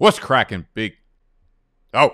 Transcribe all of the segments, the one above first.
What's cracking, big? Oh,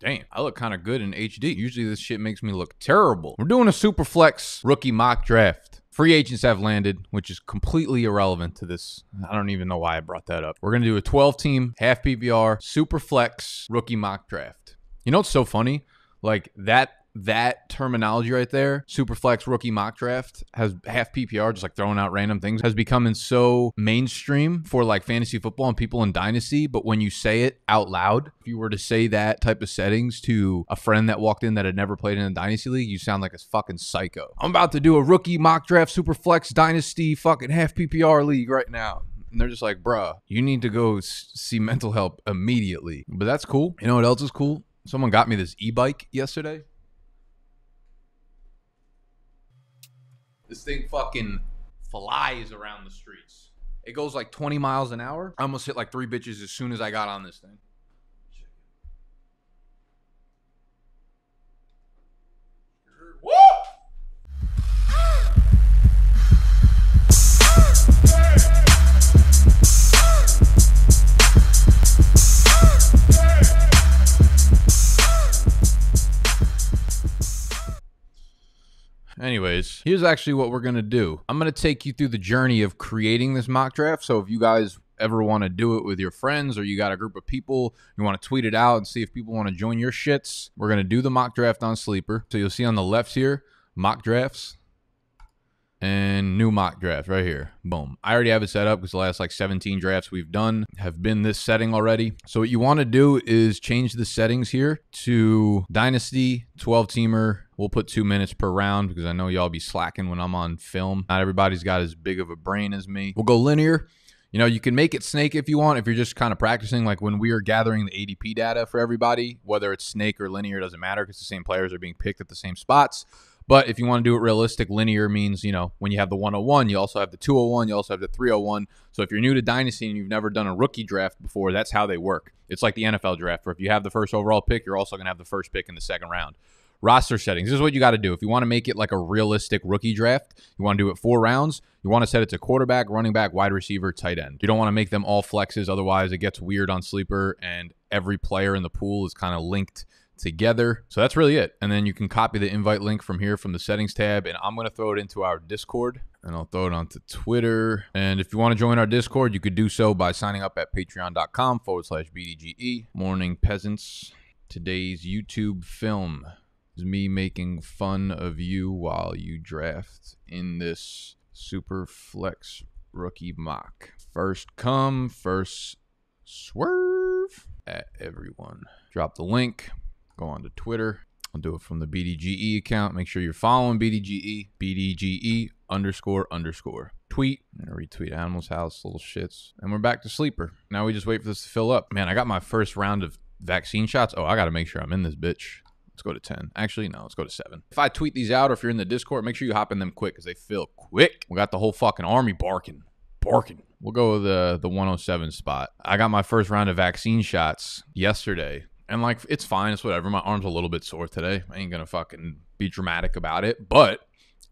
damn. I look kind of good in HD. Usually this shit makes me look terrible. We're doing a super flex rookie mock draft. Free agents have landed, which is completely irrelevant to this. I don't even know why I brought that up. We're going to do a 12 team, half PPR, super flex rookie mock draft. You know what's so funny? Like that that terminology right there, Superflex rookie mock draft, has half PPR, just like throwing out random things, has become so mainstream for like fantasy football and people in Dynasty. But when you say it out loud, if you were to say that type of settings to a friend that walked in that had never played in a Dynasty League, you sound like a fucking psycho. I'm about to do a rookie mock draft Superflex Dynasty fucking half PPR league right now. And they're just like, bruh, you need to go see mental help immediately. But that's cool. You know what else is cool? Someone got me this e bike yesterday. This thing fucking flies around the streets. It goes like 20 miles an hour. I almost hit like three bitches as soon as I got on this thing. Woo! Anyways, here's actually what we're going to do. I'm going to take you through the journey of creating this mock draft. So if you guys ever want to do it with your friends or you got a group of people, you want to tweet it out and see if people want to join your shits, we're going to do the mock draft on Sleeper. So you'll see on the left here, mock drafts and new mock draft right here. Boom. I already have it set up because the last like 17 drafts we've done have been this setting already. So what you want to do is change the settings here to Dynasty 12 teamer. We'll put two minutes per round because I know y'all be slacking when I'm on film. Not everybody's got as big of a brain as me. We'll go linear. You know, you can make it snake if you want, if you're just kind of practicing. Like when we are gathering the ADP data for everybody, whether it's snake or linear, doesn't matter because the same players are being picked at the same spots. But if you want to do it realistic, linear means, you know, when you have the 101, you also have the 201, you also have the 301. So if you're new to Dynasty and you've never done a rookie draft before, that's how they work. It's like the NFL draft, where if you have the first overall pick, you're also going to have the first pick in the second round. Roster settings. This is what you got to do. If you want to make it like a realistic rookie draft, you want to do it four rounds. You want to set it to quarterback, running back, wide receiver, tight end. You don't want to make them all flexes. Otherwise, it gets weird on sleeper, and every player in the pool is kind of linked together. So that's really it. And then you can copy the invite link from here from the settings tab. And I'm going to throw it into our Discord and I'll throw it onto Twitter. And if you want to join our Discord, you could do so by signing up at patreon.com forward slash BDGE. Morning Peasants. Today's YouTube film is me making fun of you while you draft in this super flex rookie mock. First come, first swerve at everyone. Drop the link go on to Twitter. I'll do it from the BDGE account. Make sure you're following BDGE, BDGE underscore underscore. Tweet and retweet Animals House, little shits. And we're back to sleeper. Now we just wait for this to fill up. Man, I got my first round of vaccine shots. Oh, I got to make sure I'm in this bitch. Let's go to 10. Actually, no, let's go to 7. If I tweet these out or if you're in the Discord, make sure you hop in them quick because they fill quick. We got the whole fucking army barking. Barking. We'll go with the, the 107 spot. I got my first round of vaccine shots yesterday and like, it's fine. It's whatever. My arm's a little bit sore today. I ain't going to fucking be dramatic about it. But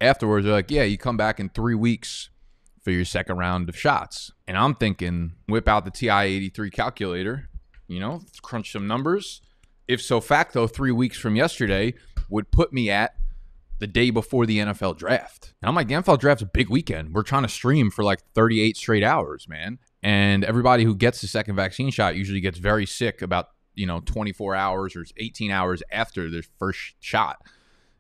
afterwards, they're like, yeah, you come back in three weeks for your second round of shots. And I'm thinking, whip out the TI 83 calculator, you know, crunch some numbers. If so facto, three weeks from yesterday would put me at the day before the NFL draft. And I'm like, the NFL draft's a big weekend. We're trying to stream for like 38 straight hours, man. And everybody who gets the second vaccine shot usually gets very sick about you know 24 hours or 18 hours after their first shot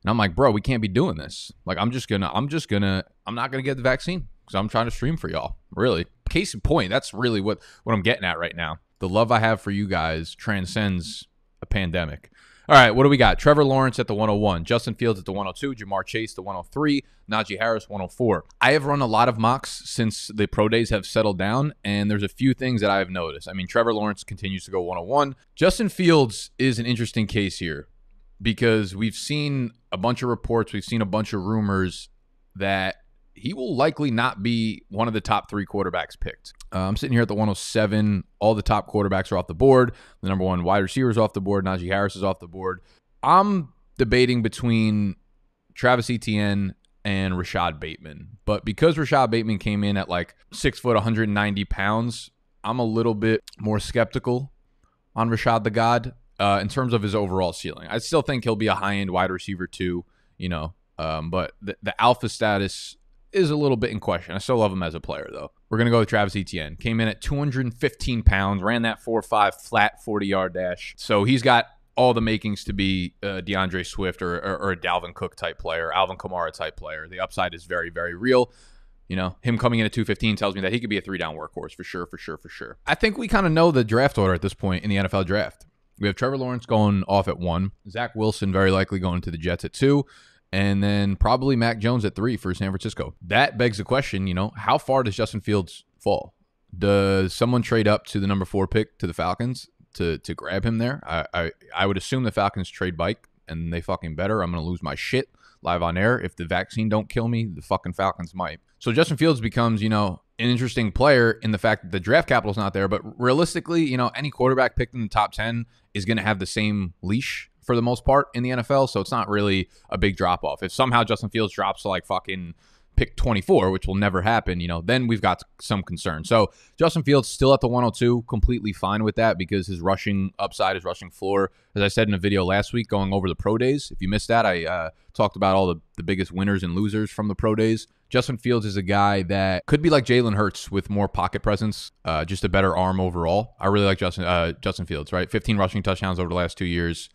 and i'm like bro we can't be doing this like i'm just gonna i'm just gonna i'm not gonna get the vaccine because i'm trying to stream for y'all really case in point that's really what what i'm getting at right now the love i have for you guys transcends a pandemic all right, what do we got? Trevor Lawrence at the 101, Justin Fields at the 102, Ja'Marr Chase the 103, Najee Harris 104. I have run a lot of mocks since the pro days have settled down, and there's a few things that I have noticed. I mean, Trevor Lawrence continues to go 101. Justin Fields is an interesting case here because we've seen a bunch of reports, we've seen a bunch of rumors that he will likely not be one of the top three quarterbacks picked. Uh, I'm sitting here at the 107. All the top quarterbacks are off the board. The number one wide receiver is off the board. Najee Harris is off the board. I'm debating between Travis Etienne and Rashod Bateman. But because Rashod Bateman came in at like six foot, 190 pounds, I'm a little bit more skeptical on Rashod the God uh, in terms of his overall ceiling. I still think he'll be a high end wide receiver too, you know, um, but the, the alpha status is a little bit in question. I still love him as a player, though. We're going to go with Travis Etienne. Came in at 215 pounds, ran that 4 5 flat 40 yard dash. So he's got all the makings to be a D'Andre Swift or, or, or, a Dalvin Cook type player, Alvin Kamara type player. The upside is very, very real. You know, him coming in at 215 tells me that he could be a three down workhorse for sure, for sure, for sure. I think we kind of know the draft order at this point in the NFL draft. We have Trevor Lawrence going off at one, Zach Wilson very likely going to the Jets at two, and then probably Mac Jones at three for San Francisco. That begs the question, you know, how far does Justin Fields fall? Does someone trade up to the number four pick to the Falcons to to grab him there? I I, I would assume the Falcons trade bike and they fucking better. I'm gonna lose my shit live on air. If the vaccine don't kill me, the fucking Falcons might. So Justin Fields becomes, you know, an interesting player in the fact that the draft capital's not there. But realistically, you know, any quarterback picked in the top 10 is to have the same leash for the most part in the NFL. So it's not really a big drop off. If somehow Justin Fields drops to like fucking pick 24, which will never happen, you know, then we've got some concern. So Justin Fields still at the 102, completely fine with that because his rushing upside, his rushing floor, as I said in a video last week going over the pro days. If you missed that, I uh, talked about all the, the biggest winners and losers from the pro days. Justin Fields is a guy that could be like Jalen Hurts with more pocket presence, uh, just a better arm overall. I really like Justin uh, Justin Fields, right? 15 rushing touchdowns over the last two years,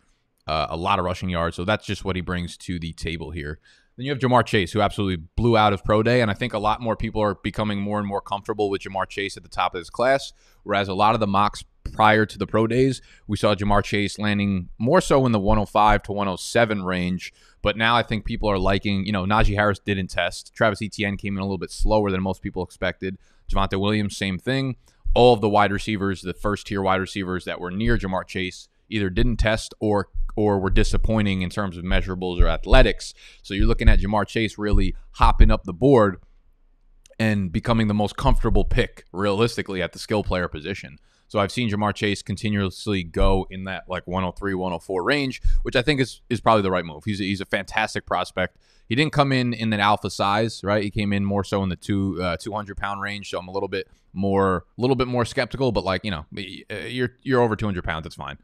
uh, a lot of rushing yards. So that's just what he brings to the table here. Then you have Ja'Marr Chase, who absolutely blew out his pro day. And I think a lot more people are becoming more and more comfortable with Ja'Marr Chase at the top of this class. Whereas a lot of the mocks prior to the pro days, we saw Ja'Marr Chase landing more so in the 105 to 107 range. But now I think people are liking, you know, Najee Harris didn't test. Travis Etienne came in a little bit slower than most people expected. Javonte Williams, same thing. All of the wide receivers, the first tier wide receivers that were near Ja'Marr Chase, either didn't test or or were disappointing in terms of measurables or athletics. So you're looking at Ja'Marr Chase really hopping up the board and becoming the most comfortable pick realistically at the skill player position. So I've seen Ja'Marr Chase continuously go in that like 103, 104 range, which I think is is probably the right move. He's a, he's a fantastic prospect. He didn't come in in that alpha size, right? He came in more so in the two uh, 200 pound range. So I'm a little bit more, a little bit more skeptical. But like you know, you're you're over 200 pounds, that's fine.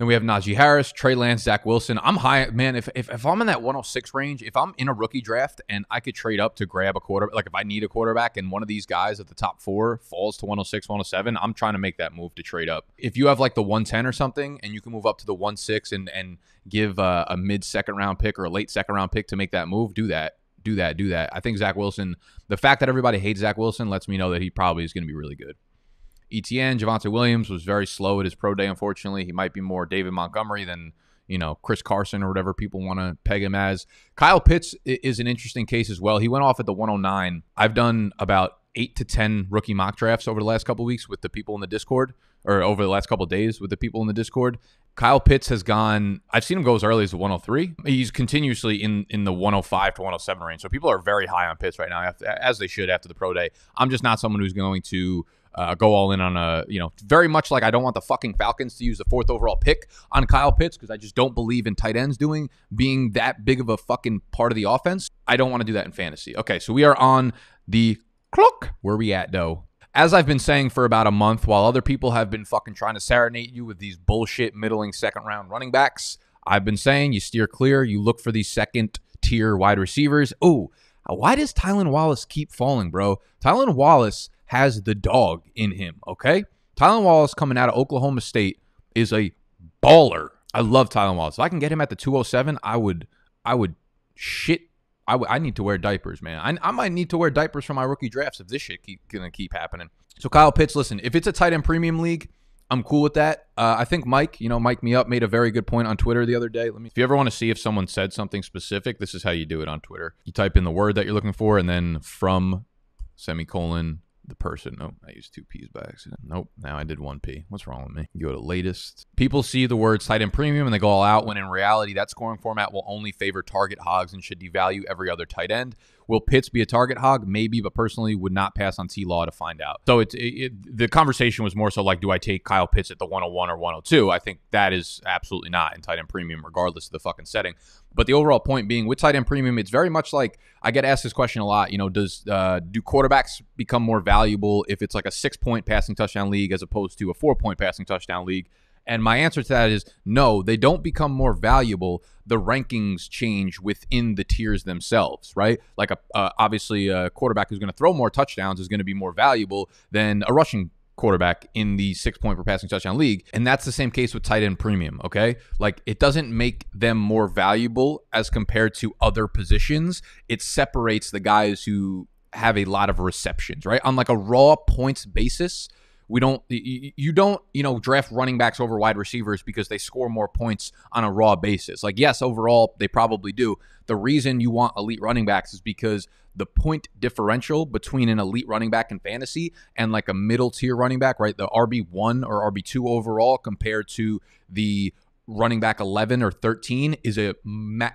Then we have Najee Harris, Trey Lance, Zach Wilson. I'm high, man. If, if, if, I'm in that 106 range, if I'm in a rookie draft and I could trade up to grab a quarter, like if I need a quarterback and one of these guys at the top four falls to 106, 107, I'm trying to make that move to trade up. If you have like the 110 or something and you can move up to the 16 and, and give a, a mid second round pick or a late second round pick to make that move, do that. Do that. Do that. I think Zach Wilson, the fact that everybody hates Zach Wilson lets me know that he probably is going to be really good. Etienne, Javonte Williams was very slow at his pro day, unfortunately. He might be more David Montgomery than, you know, Chris Carson or whatever people want to peg him as. Kyle Pitts is an interesting case as well. He went off at the 109. I've done about eight to 10 rookie mock drafts over the last couple weeks with the people in the Discord, or over the last couple days with the people in the Discord. Kyle Pitts has gone. I've seen him go as early as the 103. He's continuously in in the 105 to 107 range. So people are very high on Pitts right now, as they should after the pro day. I'm just not someone who's going to uh, go all in on a, you know, very much like I don't want the fucking Falcons to use the fourth overall pick on Kyle Pitts because I just don't believe in tight ends doing being that big of a fucking part of the offense. I don't want to do that in fantasy. Okay, so we are on the clock. Where we at, though? As I've been saying for about a month, while other people have been fucking trying to serenade you with these bullshit middling second round running backs, I've been saying you steer clear. You look for these second tier wide receivers. Oh, why does Tylan Wallace keep falling, bro? Tylan Wallace has the dog in him, okay? Tylan Wallace coming out of Oklahoma State is a baller. I love Tylan Wallace. If I can get him at the 207, I would I would shit I, w- I need to wear diapers, man. I, I might need to wear diapers for my rookie drafts if this shit keep gonna keep happening. So Kyle Pitts, listen, if it's a tight end premium league, I'm cool with that. Uh, I think Mike, you know, Mike me up made a very good point on Twitter the other day. Let me. If you ever want to see if someone said something specific, this is how you do it on Twitter. You type in the word that you're looking for, and then from semicolon the person. Nope, I used two P's by accident. Nope, now I did one P. What's wrong with me? You go to latest. People see the word tight end premium and they go all out when in reality that scoring format will only favor target hogs and should devalue every other tight end. Will Pitts be a target hog? Maybe, but personally would not pass on T Law to find out. So it's it, it, the conversation was more so like, do I take Kyle Pitts at the 101 or 102? I think that is absolutely not in tight end premium, regardless of the fucking setting. But the overall point being with tight end premium, it's very much like I get asked this question a lot. You know, does uh, do quarterbacks become more valuable if it's like a six point passing touchdown league as opposed to a four point passing touchdown league? And my answer to that is no, they don't become more valuable. The rankings change within the tiers themselves, right? Like a uh, obviously a quarterback who's going to throw more touchdowns is going to be more valuable than a rushing quarterback in the six point per passing touchdown league. And that's the same case with tight end premium. Okay. Like it doesn't make them more valuable as compared to other positions. It separates the guys who have a lot of receptions, right? On like a raw points basis, we don't you don't you know draft running backs over wide receivers because they score more points on a raw basis. Like yes overall they probably do. The reason you want elite running backs is because the point differential between an elite running back in fantasy and like a middle tier running back right? The rb1 or rb2 overall compared to the running back 11 or 13 is a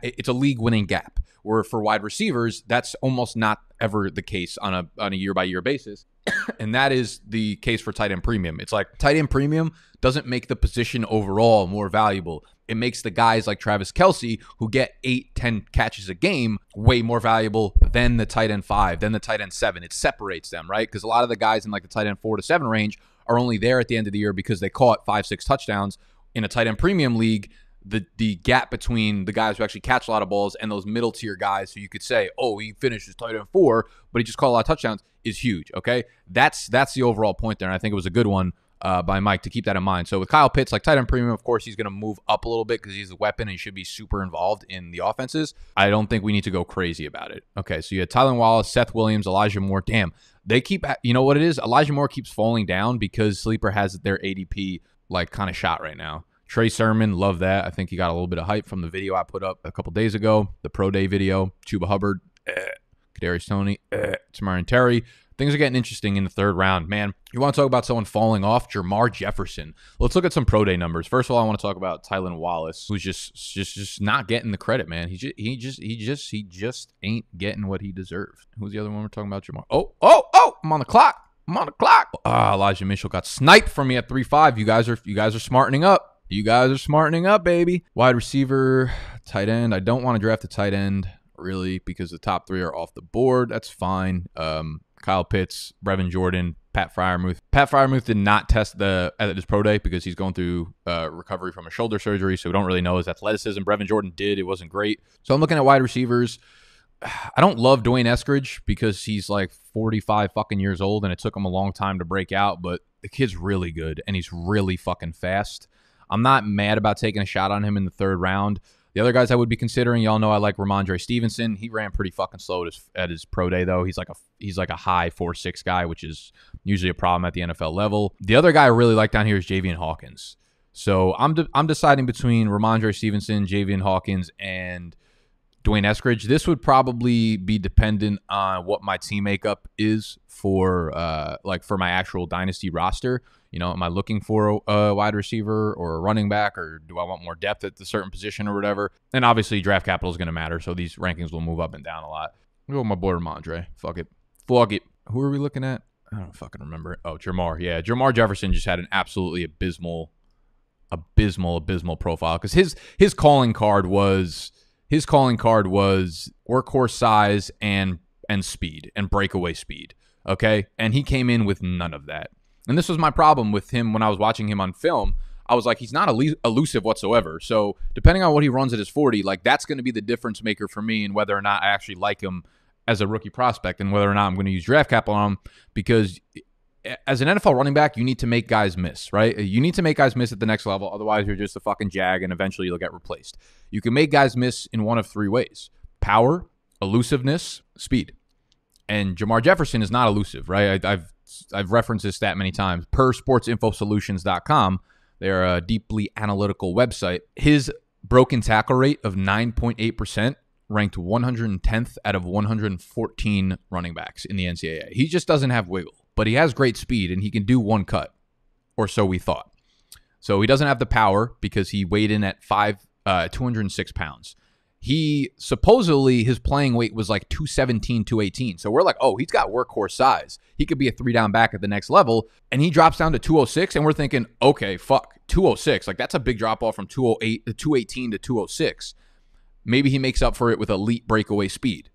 it's a league winning gap where for wide receivers that's almost not ever the case on a on a year by year basis and that is the case for tight end premium it's like tight end premium doesn't make the position overall more valuable it makes the guys like Travis Kelce who get eight, ten catches a game way more valuable than the tight end five, than the tight end seven. It separates them, right? Because a lot of the guys in like the tight end four to seven range are only there at the end of the year because they caught five, six touchdowns in a tight end premium league, the the gap between the guys who actually catch a lot of balls and those middle tier guys who you could say, oh, he finished his tight end four, but he just caught a lot of touchdowns is huge. Okay, that's that's the overall point there, and I think it was a good one. Uh, by Mike to keep that in mind. So with Kyle Pitts, like tight end premium, of course, he's going to move up a little bit because he's a weapon and he should be super involved in the offenses. I don't think we need to go crazy about it. Okay, so you had Tylan Wallace, Seth Williams, Elijah Moore. Damn, they keep. You know what it is? Elijah Moore keeps falling down because Sleeper has their ADP like kind of shot right now. Trey Sermon, love that. I think he got a little bit of hype from the video I put up a couple days ago, the pro day video. Chuba Hubbard, eh. Kadarius Toney, eh. Tamorrion Terry. Things are getting interesting in the third round. Man, you want to talk about someone falling off? Jermar Jefferson. Let's look at some pro day numbers. First of all, I want to talk about Tylan Wallace, who's just just just not getting the credit, man. He just he just he just he just ain't getting what he deserves. Who's the other one we're talking about? Jamar. Oh, oh, oh, I'm on the clock. I'm on the clock. Ah, Elijah Mitchell got sniped from me at 3-5. You guys are you guys are smartening up. You guys are smartening up, baby. Wide receiver, tight end. I don't want to draft a tight end really because the top three are off the board. That's fine. Um, Kyle Pitts, Brevin Jordan, Pat Freiermuth. Pat Freiermuth did not test the at his pro day because he's going through uh, recovery from a shoulder surgery, so we don't really know his athleticism. Brevin Jordan did; it wasn't great. So I'm looking at wide receivers. I don't love D'Wayne Eskridge because he's like 45 fucking years old and it took him a long time to break out, but the kid's really good and he's really fucking fast. I'm not mad about taking a shot on him in the third round. The other guys I would be considering, y'all know I like Rhamondre Stevenson. He ran pretty fucking slow at his, at his pro day though. He's like a he's like a high four six guy, which is usually a problem at the NFL level. The other guy I really like down here is Javian Hawkins. So I'm de- I'm deciding between Rhamondre Stevenson, Javian Hawkins, and D'Wayne Eskridge. This would probably be dependent on what my team makeup is for uh, like for my actual dynasty roster. You know, am I looking for a, a, wide receiver or a running back, or do I want more depth at the certain position or whatever? And obviously, draft capital is going to matter, so these rankings will move up and down a lot. Go with my boy Rhamondre. Fuck it. Fuck it. Who are we looking at? I don't fucking remember. Oh, Jamar. Yeah, Jermar Jefferson just had an absolutely abysmal, abysmal, abysmal profile because his his calling card was his calling card was workhorse size and and speed and breakaway speed. Okay, and he came in with none of that. And this was my problem with him when I was watching him on film. I was like, he's not elusive whatsoever. So depending on what he runs at his 40, like that's going to be the difference maker for me and whether or not I actually like him as a rookie prospect and whether or not I'm going to use draft capital on him because as an NFL running back, you need to make guys miss, right? You need to make guys miss at the next level. Otherwise, you're just a fucking jag and eventually you'll get replaced. You can make guys miss in one of three ways power, elusiveness, speed. And Jermar Jefferson is not elusive, right? I, have I've referenced this stat many times. Per sportsinfosolutions.com, they're a deeply analytical website. His broken tackle rate of 9.8% ranked 110th out of 114 running backs in the NCAA. He just doesn't have wiggle, but he has great speed and he can do one cut, or so we thought. So he doesn't have the power because he weighed in at five, uh, 206 pounds. He supposedly his playing weight was like 217 218 so we're like oh he's got workhorse size. He could be a three down back at the next level. And he drops down to 206 and we're thinking okay fuck 206 like that's a big drop off from 208 to 218 to 206 maybe he makes up for it with elite breakaway speed.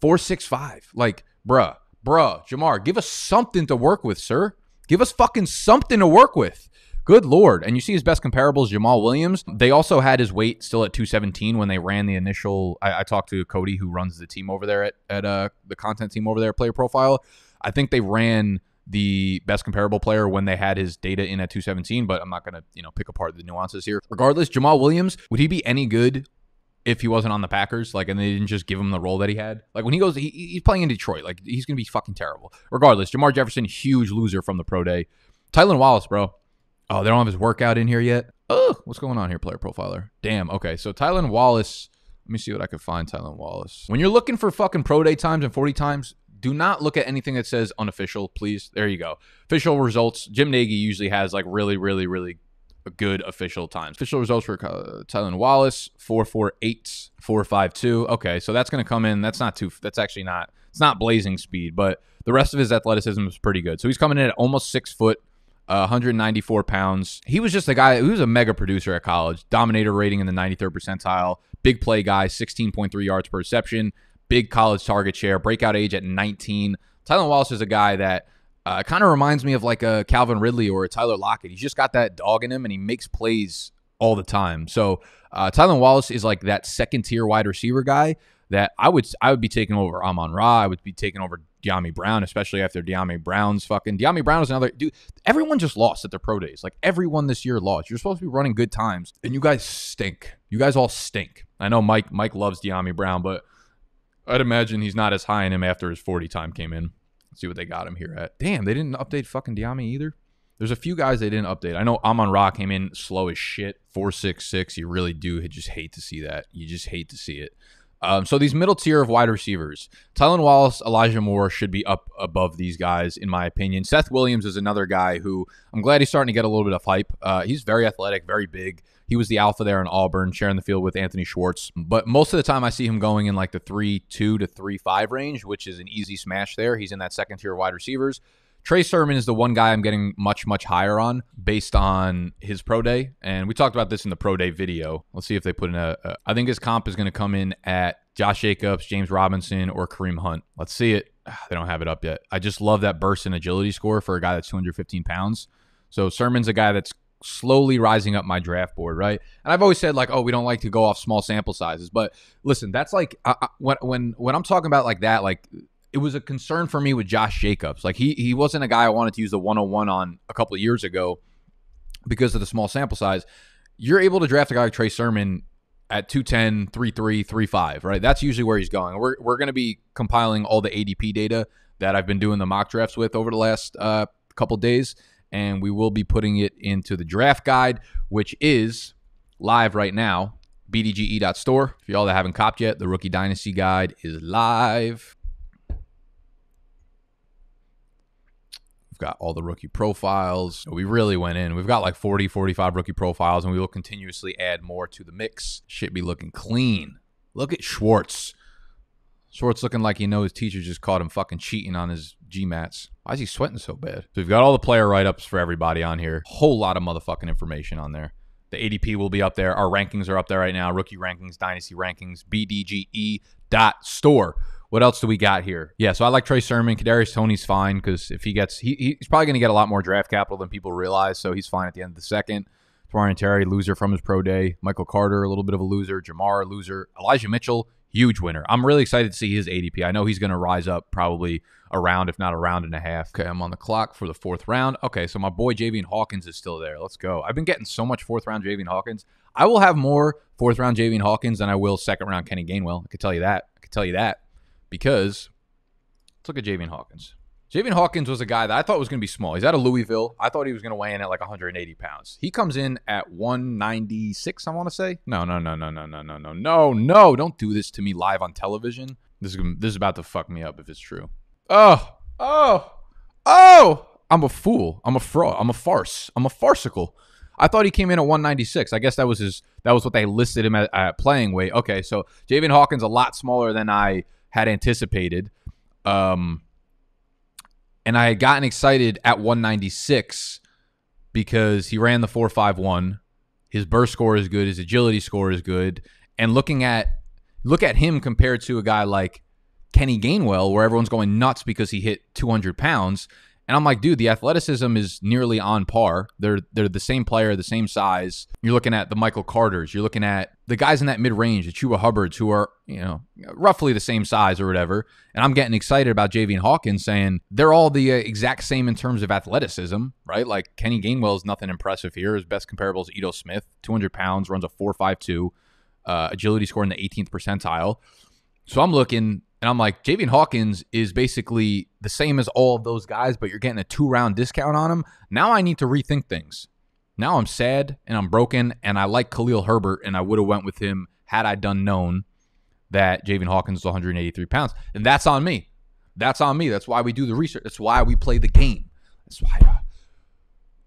465 like bruh bruh jamar give us something to work with sir give us fucking something to work with Good lord! And you see his best comparables, Jamaal Williams. They also had his weight still at 217 when they ran the initial. I, I talked to Cody, who runs the team over there at at uh, the content team over there, Player Profile. I think they ran the best comparable player when they had his data in at 217, but I'm not going to, you know, pick apart the nuances here. Regardless, Jamaal Williams, would he be any good if he wasn't on the Packers, like, and they didn't just give him the role that he had. Like when he goes, he, he's playing in Detroit. Like he's gonna be fucking terrible. Regardless, Jermar Jefferson, huge loser from the pro day. Tylan Wallace, bro. Oh, they don't have his workout in here yet. Oh, what's going on here, player profiler? Damn. Okay, so Tylan Wallace. Let me see what I could find. Tylan Wallace. When you're looking for fucking pro day times and 40 times, do not look at anything that says unofficial, please. There you go. Official results. Jim Nagy usually has like really, really, really good official times. Official results for uh, Tylan Wallace, 448, 452. Okay, so that's going to come in. That's not too, that's actually not, it's not blazing speed, but the rest of his athleticism is pretty good. So he's coming in at almost six foot, uh, 194 pounds. He was just a guy, he was a mega producer at college, dominator rating in the 93rd percentile, big play guy, 16.3 yards per reception, big college target share, breakout age at 19. Tylan Wallace is a guy that uh, kind of reminds me of like a Calvin Ridley or a Tyler Lockett. He's just got that dog in him, and he makes plays all the time. So uh, Tylan Wallace is like that second tier wide receiver guy that I would I would be taking over Amon Ra. I would be taking over Dyami Brown, especially after Dyami Brown's fucking Dyami Brown is another dude. Everyone just lost at their pro days. Like everyone this year lost. You're supposed to be running good times, and you guys stink. You guys all stink. I know Mike Mike loves Dyami Brown, but I'd imagine he's not as high in him after his 40 time came in. See what they got him here at. Damn, they didn't update fucking Dyami either. There's a few guys they didn't update. I know Amon Ra came in slow as shit, four six six. You really do just hate to see that. You just hate to see it. Um, so these middle tier of wide receivers, Tylan Wallace, Elijah Moore should be up above these guys in my opinion. Seth Williams is another guy who I'm glad he's starting to get a little bit of hype. Uh, he's very athletic, very big. He was the alpha there in Auburn, sharing the field with Anthony Schwartz. But most of the time, I see him going in like the three two to three five range, which is an easy smash there. He's in that second tier of wide receivers. Trey Sermon is the one guy I'm getting much, much higher on based on his pro day. And we talked about this in the pro day video. Let's see if they put in a. a I think his comp is going to come in at Josh Jacobs, James Robinson, or Kareem Hunt. Let's see it. Ah, they don't have it up yet. I just love that burst and agility score for a guy that's 215 pounds. So Sermon's a guy that's slowly rising up my draft board, right? And I've always said like, oh, we don't like to go off small sample sizes, but listen, that's like I, when when when I'm talking about like that, like it was a concern for me with Josh Jacobs. Like he he wasn't a guy I wanted to use the 101 on a couple of years ago because of the small sample size. You're able to draft a guy like Trey Sermon at 210, 33, 35, right? That's usually where he's going. We're, we're going to be compiling all the ADP data that I've been doing the mock drafts with over the last uh, couple days, and we will be putting it into the draft guide, which is live right now. BDGE.store. If y'all that haven't copped yet, the Rookie Dynasty Guide is live. Got all the rookie profiles. We really went in. We've got like 40, 45 rookie profiles, and we will continuously add more to the mix. Should be looking clean. Look at Schwartz. Schwartz looking like he knows his teacher just caught him fucking cheating on his GMATs. Why is he sweating so bad? So we've got all the player write ups for everybody on here. Whole lot of motherfucking information on there. The ADP will be up there. Our rankings are up there right now. Rookie rankings, dynasty rankings, BDGE dot store. What else do we got here? Yeah, so I like Trey Sermon. Kadarius Toney's fine because if he gets, he, he's probably going to get a lot more draft capital than people realize. So he's fine at the end of the second. Tamorrion Terry, loser from his pro day. Michael Carter, a little bit of a loser. Jamar, loser. Elijah Mitchell, huge winner. I'm really excited to see his ADP. I know he's going to rise up probably a round, if not a round and a half. Okay, I'm on the clock for the fourth round. Okay, so my boy Javian Hawkins is still there. Let's go. I've been getting so much fourth round Javian Hawkins. I will have more fourth round Javian Hawkins than I will second round Kenny Gainwell. I can tell you that. I can tell you that because let's look at Javian Hawkins. Javian Hawkins was a guy that I thought was going to be small. He's out of Louisville. I thought he was going to weigh in at like 180 pounds. He comes in at 196, I want to say. No, no, no, no, no, no, no, no, no, no. Don't do this to me live on television. This is, this is about to fuck me up if it's true. Oh, oh, oh. I'm a fool. I'm a fraud. I'm a farce. I'm a farcical. I thought he came in at 196. I guess that was his. That was what they listed him at, at playing weight. Okay, so Javian Hawkins a lot smaller than I had anticipated. Um, and I had gotten excited at 196 because he ran the 451. His burst score is good. His agility score is good. And looking at look at him compared to a guy like Kenny Gainwell, where everyone's going nuts because he hit 200 pounds, And I'm like, dude, the athleticism is nearly on par. They're they're the same player, the same size. You're looking at the Michael Carters. You're looking at the guys in that mid range, the Chuba Hubbards, who are you know roughly the same size or whatever. And I'm getting excited about Javian Hawkins, saying they're all the uh, exact same in terms of athleticism, right? Like Kenny Gainwell is nothing impressive here. His best comparable is Ito Smith, 200 pounds, runs a 4.52, uh, agility score in the 18th percentile. So I'm looking and I'm like, Javian Hawkins is basically the same as all of those guys, but you're getting a two round discount on him. Now I need to rethink things. Now I'm sad and I'm broken, and I like Khalil Herbert, and I would have went with him had I done known that Javian Hawkins is 183 pounds, and that's on me. That's on me. That's why we do the research. That's why we play the game. That's why. Uh,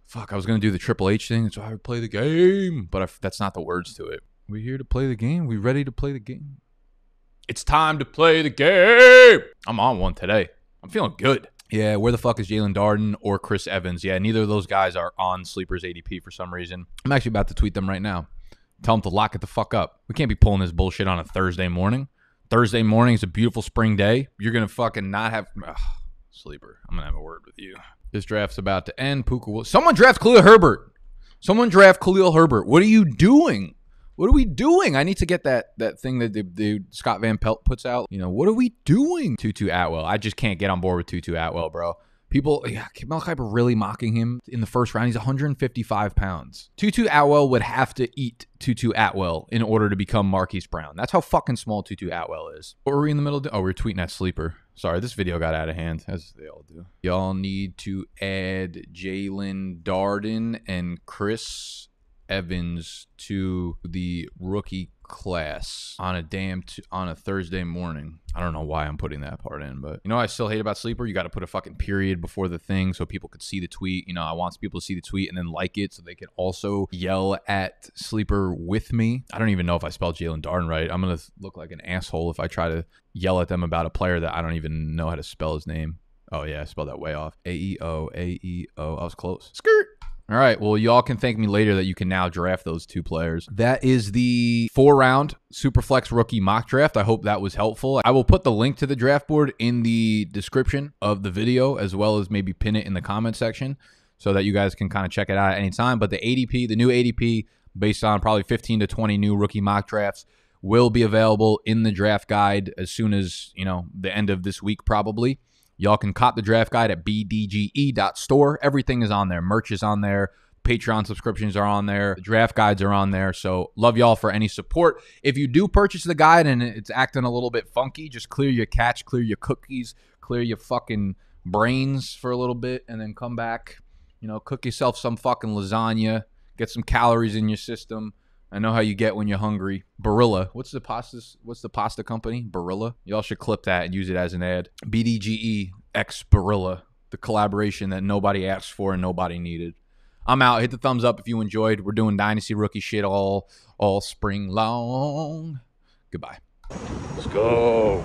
fuck, I was gonna do the Triple H thing. That's why we play the game, but I, that's not the words to it. We here to play the game. We ready to play the game. It's time to play the game. I'm on one today. I'm feeling good. Yeah, where the fuck is Jaelon Darden or Chris Evans? Yeah, neither of those guys are on Sleepers ADP for some reason. I'm actually about to tweet them right now. Tell them to lock it the fuck up. We can't be pulling this bullshit on a Thursday morning. Thursday morning is a beautiful spring day. You're gonna fucking not have ugh, sleeper. I'm gonna have a word with you. This draft's about to end. Puka will. Someone draft Khalil Herbert. Someone draft Khalil Herbert. What are you doing? What are we doing? I need to get that that thing that the, Scott Van Pelt puts out. You know, what are we doing? Tutu Atwell. I just can't get on board with Tutu Atwell, bro. People, yeah, Mel Kiper really mocking him in the first round. He's 155 pounds. Tutu Atwell would have to eat Tutu Atwell in order to become Marquise Brown. That's how fucking small Tutu Atwell is. What were we in the middle? Of? Oh, we are tweeting at Sleeper. Sorry, this video got out of hand, as they all do. Y'all need to add Jaelon Darden and Chris Evans to the rookie class on a damn t- on a Thursday morning. I don't know why I'm putting that part in, but you know I still hate about sleeper. You got to put a fucking period before the thing so people could see the tweet. You know I want people to see the tweet and then like it so they can also yell at sleeper with me. I don't even know if I spelled Jaelon Darden right. I'm gonna look like an asshole if I try to yell at them about a player that I don't even know how to spell his name. Oh yeah, I spelled that way off. A E O A E O. I was close. Skirt. All right. Well, y'all can thank me later that you can now draft those two players. That is the four round Superflex rookie mock draft. I hope that was helpful. I will put the link to the draft board in the description of the video, as well as maybe pin it in the comment section so that you guys can kind of check it out at any time. But the ADP, the new ADP, based on probably 15 to 20 new rookie mock drafts, will be available in the draft guide as soon as, you know, the end of this week, probably. Y'all can cop the draft guide at bdge.store. Everything is on there. Merch is on there. Patreon subscriptions are on there. The draft guides are on there. So love y'all for any support. If you do purchase the guide and it's acting a little bit funky, just clear your catch, clear your cookies, clear your fucking brains for a little bit, and then come back. You know, cook yourself some fucking lasagna, get some calories in your system I know how you get when you're hungry. Barilla. What's the pasta? What's the pasta company? Barilla. Y'all should clip that and use it as an ad. BDGE X Barilla. The collaboration that nobody asked for and nobody needed. I'm out. Hit the thumbs up if you enjoyed. We're doing dynasty rookie shit all all spring long. Goodbye. Let's go.